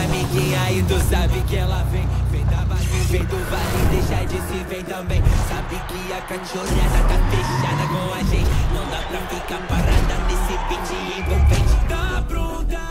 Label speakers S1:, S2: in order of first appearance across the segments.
S1: amiguinha e tu sabe que ela vem Vem da base, vem do vale, deixa de se ver também. Sabe que a cachorrada tá fechada com a gente Não dá pra ficar parada nesse beat envolvente Tá pronta.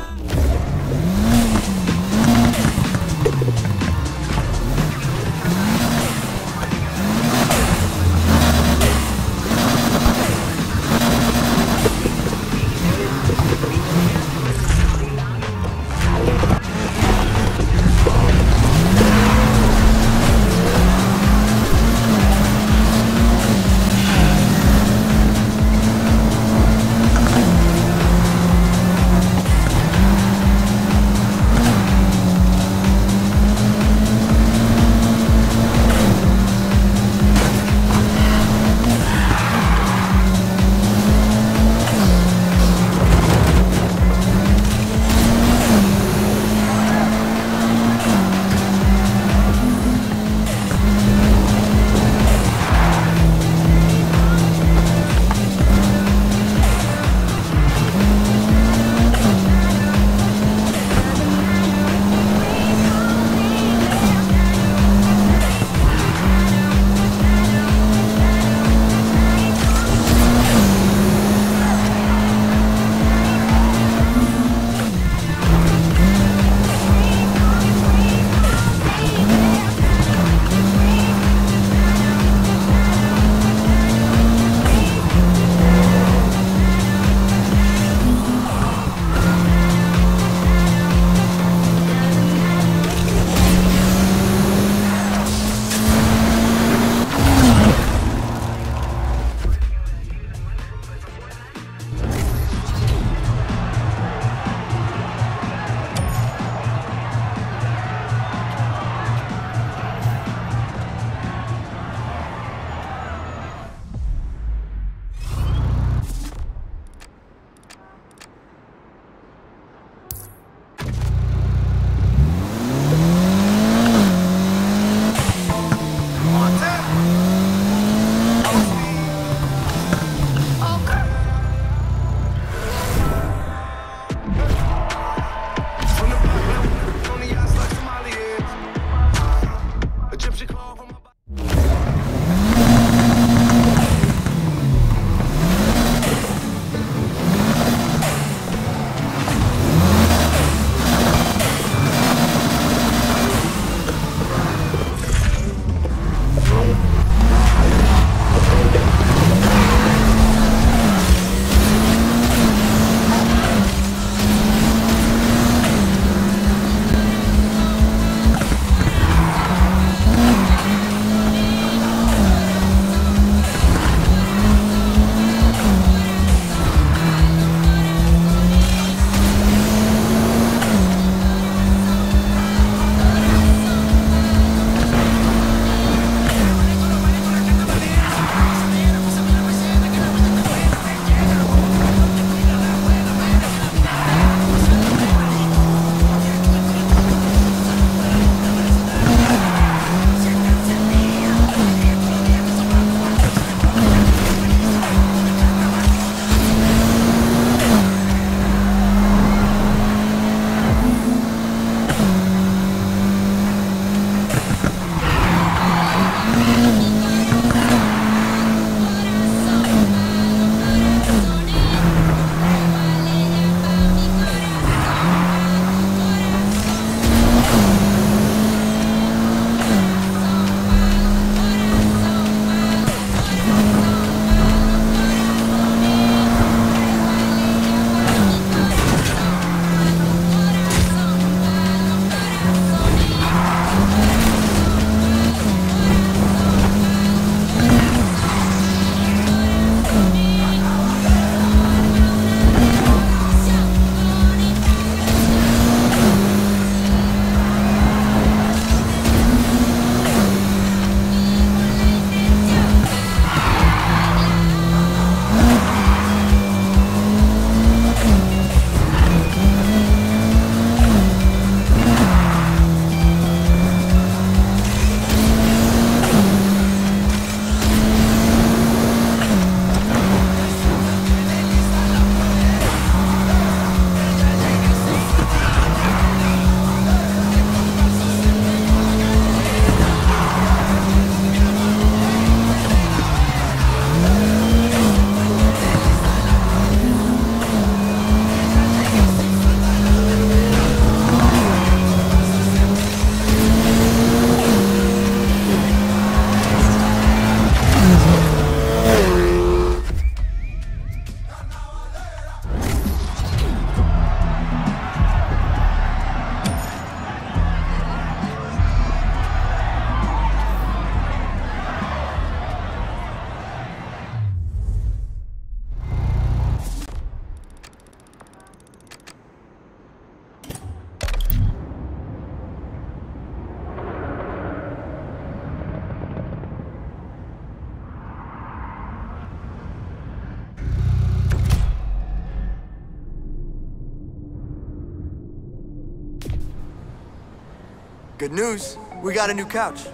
S2: Good news. We got a new couch.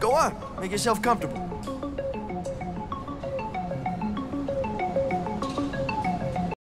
S2: Go on, make yourself comfortable.